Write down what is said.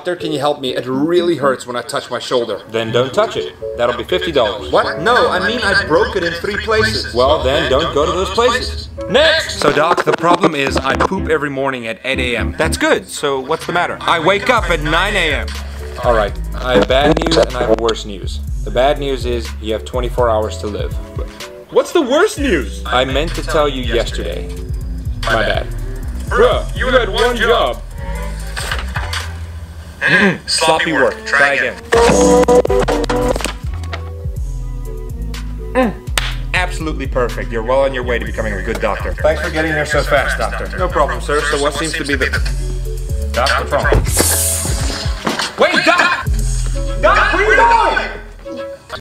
Doctor, can you help me? It really hurts when I touch my shoulder. Then don't touch it. That'll be $50. What? No, I mean I broke it in three places. Well, then don't go to those places. Next! So, Doc, the problem is I poop every morning at 8 a.m. That's good. So what's the matter? I wake up at 9 a.m. All right. I have bad news and I have worse news. The bad news is you have 24 hours to live. What's the worst news? I meant to tell you yesterday. My bad. Bruh, you had one job. Mm-hmm. Sloppy work. Try again. Mm. Absolutely perfect. You're well on your way to becoming a good doctor. Thanks for getting there so fast, Doctor. No problem, sir. So what seems to be the... Doc, what's wrong?